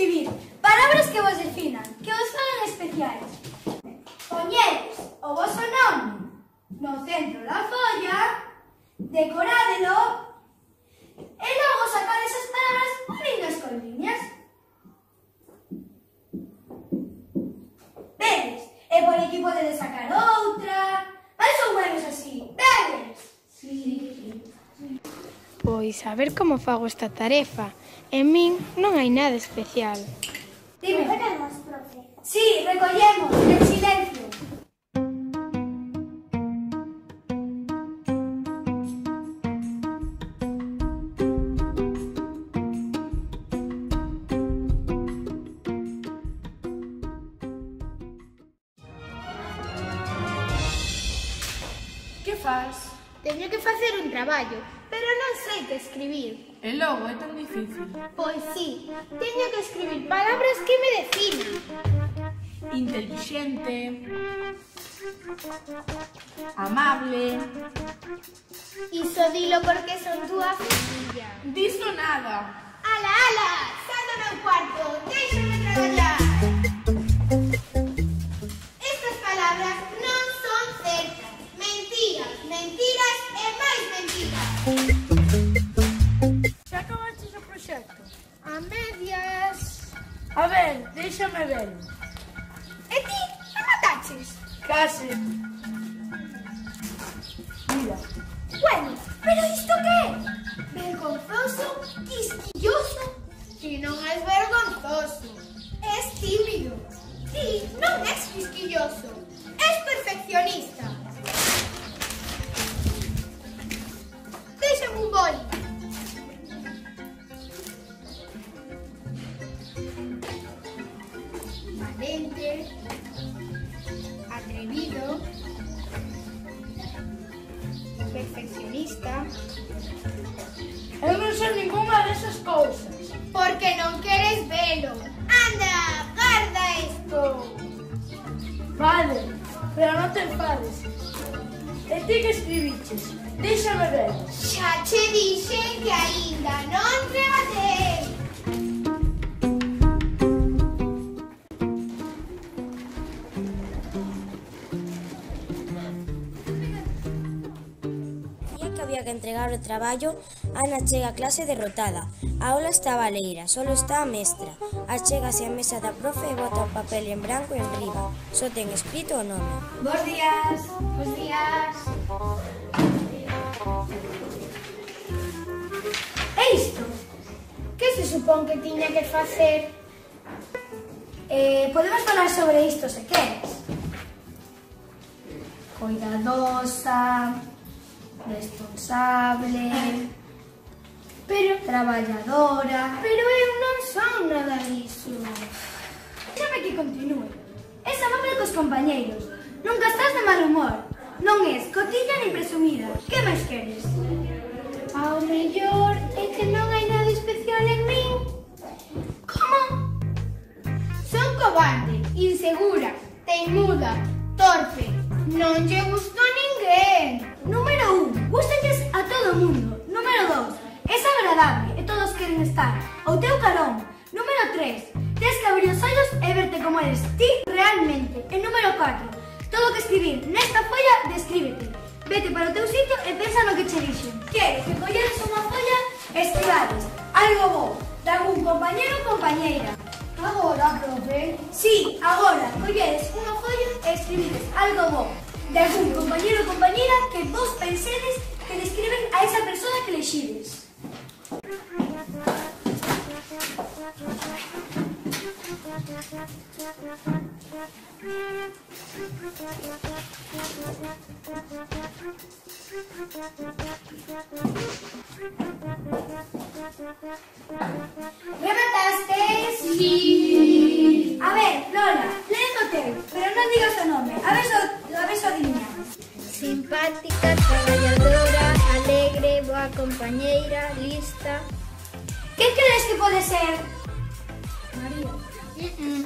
escribir palabras que vos definan, que vos fagan especiais. Poñedes o vosso nome no centro da folla, decorádelo e logo sacades esas palabras unidas con liñas. Vedes, e por aquí podedes sacar outra, máis ou menos así, vedes? Sí. Pois a ver como fago esta tarefa. En min non hai nada especial. Dime. Recollemos, profe. Sí, recollemos, en silencio. Que faz? Teño que facer un traballo Pero no sé qué escribir. El logo es tan difícil. Pues sí, tengo que escribir palabras que me definan. Inteligente. Amable. Y sodilo porque son tu afición. Disonada. ¡Ala, ala! ¡Sándame un cuarto! ¡Déjame trabajar! Σταματάξαμε βέλη. Ε, τι, ε, σταματάξεις. Κάσε. esas cousas? Porque non queres velo. Anda, guarda isto. Vale, pero non te enfades. E ti que escribiches? Déxame ver. Xa che dixen que aínda non te. que había que entregar o traballo, Ana chega a clase derrotada. A aula está baleira, só está a mestra. Achégase á mesa da profe e bota o papel en branco en riba. Só ten escrito o nome. Bos días. Bos días. E isto? Que se supón que tiña que facer? Eh, podemos falar sobre isto se queres. Cuidadosa, responsable, pero traballadora. Pero eu non son nada disso. Déxame que continúe. Esa mamá cos compañeiros. Nunca estás de mal humor. Non és cotilla ni presumida. Que máis queres? Ao mellor é que non hai nada especial en min. Como? Son cobarde, insegura, teimuda, torpe. Non lle gusto a ninguén. escribir nesta folla, descríbete. Vete para o teu sitio e pensa no que che dixen. Quero que colleres unha folla e escribades. Algo bo, de algún compañero ou compañeira. Agora, profe? Sí, agora, colleres unha folla e escribides algo bo de algún compañero ou compañera que vos pensedes que describen a esa persona que lexides. Remataste? Sí. A ver, Lola, léndote, pero no digas o nome. A ver, so, a ver, so Simpática, traballadora, alegre, boa compañeira, lista. Que crees que pode ser? María. Mm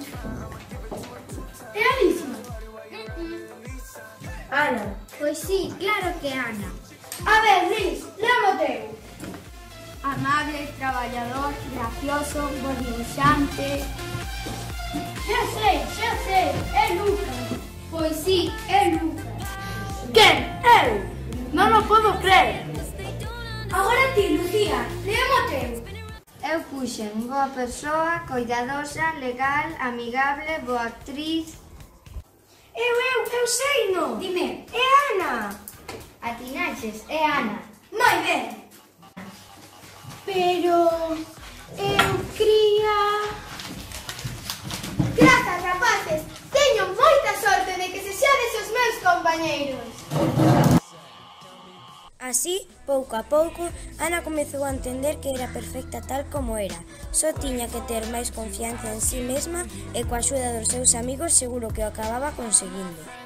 Ana. Pues sí, claro que Ana. A ver, Luis, lámate. Amable, trabajador, gracioso, bonillante. Ya sé, ya sé, es Lucas. Pues sí, es Lucas. Puxen, boa persoa, coidadosa, legal, amigable, boa actriz... Eu, eu, eu sei, no! Dime, é Ana! Atinaches, é Ana. Moi ben! Pero... eu cría... Grazas, rapaces! Teño moita sorte de que se xades os meus compañeiros! Así, pouco a pouco, Ana comezou a entender que era perfecta tal como era. Só tiña que ter máis confianza en si sí mesma e coa axuda dos seus amigos seguro que o acababa conseguindo.